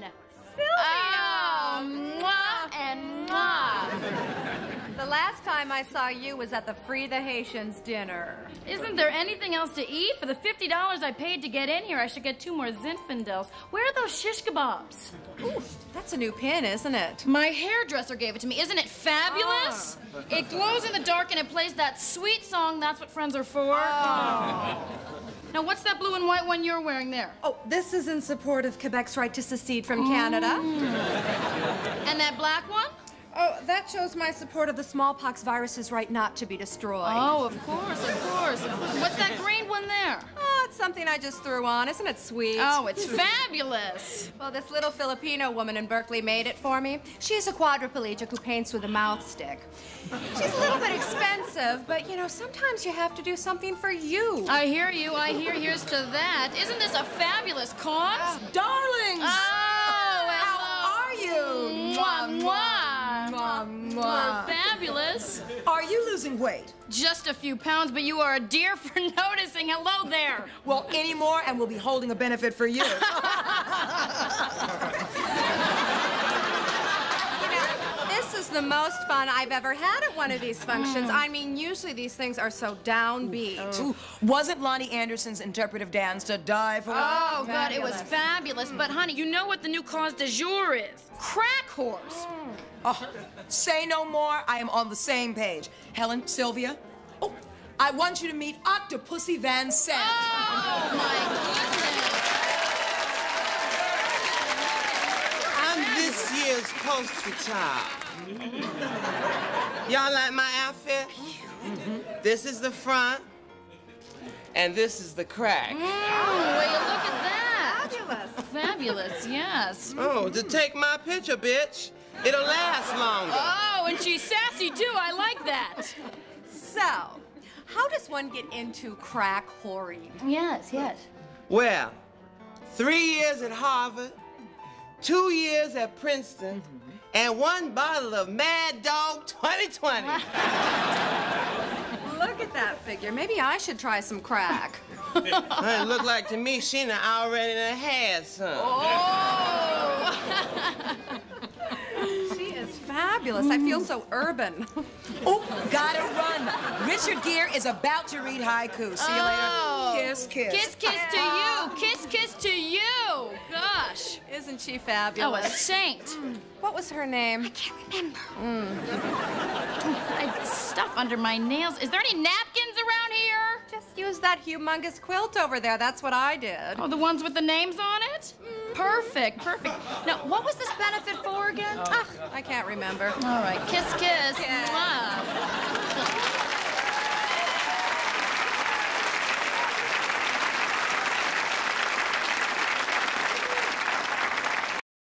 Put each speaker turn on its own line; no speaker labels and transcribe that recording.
Oh, mwah and mwah.
The last time I saw you was at the Free the Haitians dinner.
Isn't there anything else to eat? For the $50 I paid to get in here, I should get two more Zinfandels. Where are those shish kebabs?
Ooh, that's a new pin, isn't it?
My hairdresser gave it to me. Isn't it fabulous? Ah. It glows in the dark and it plays that sweet song, That's What Friends Are For. Oh. Now, what's that blue and white one you're wearing there?
Oh, this is in support of Quebec's right to secede from Canada. Mm.
And that black one?
Oh, that shows my support of the smallpox virus's right not to be destroyed.
Oh, of course, of course. What's that green one there?
Oh, it's something I just threw on. Isn't it sweet?
Oh, it's fabulous.
Well, this little Filipino woman in Berkeley made it for me. She's a quadriplegic who paints with a mouth stick. She's a little bit expensive, but you know, sometimes you have to do something for you.
I hear you, I hear. Here's to that. Isn't this a fabulous cause?
Ah, darlings!
Oh,
How are you?
Mwah, mwah.
Mwah,
We're
mwah.
fabulous.
Are you losing weight?
Just a few pounds, but you are a dear for noticing. Hello there.
Well, any more, and we'll be holding a benefit for you.
This is the most fun I've ever had at one of these functions. Mm. I mean, usually these things are so downbeat. Oh.
Ooh, wasn't Loni Anderson's interpretive dance to die for?
Oh, God, it was fabulous. But, honey, you know what the new cause du jour is? Crack horse.
Oh, say no more. I am on the same page. Helen, Sylvia. Oh, I want you to meet Octopussy Van Sant.
Oh, my goodness.
I'm this year's poster child. Y'all like my outfit? This is the front, and this is the crack.
Mm, will you look at that?
Fabulous.
Fabulous, yes.
Oh, to take my picture, bitch. It'll last longer.
Oh, and she's sassy, too. I like that.
So, how does one get into crack whoring?
Yes, yes.
Well, three years at Harvard, two years at Princeton, mm-hmm. and one bottle of Mad Dog 2020.
Look at that figure. Maybe I should try some crack.
it looked like to me she done already done had some. Oh!
she is fabulous. I feel so urban.
Oh, gotta run. Richard Gere is about to read haiku. See you
Oh.
later. Kiss, kiss.
Kiss, kiss to you. Kiss, kiss to you. Gosh.
Isn't she fabulous?
Oh, a
fabulous?
saint. Mm.
What was her name?
I can't remember. Mm. I stuff under my nails. Is there any napkins around here?
Just use that humongous quilt over there. That's what I did.
Oh, the ones with the names on it? Perfect, perfect. Now, what was this benefit for again?
Ah, I can't remember.
All right, kiss, kiss. Mwah.